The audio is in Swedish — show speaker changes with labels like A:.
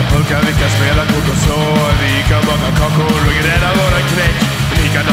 A: kan punka, vi kan spela kort och så. Vi kan baka kakor och grädda våra knäck. Vi kan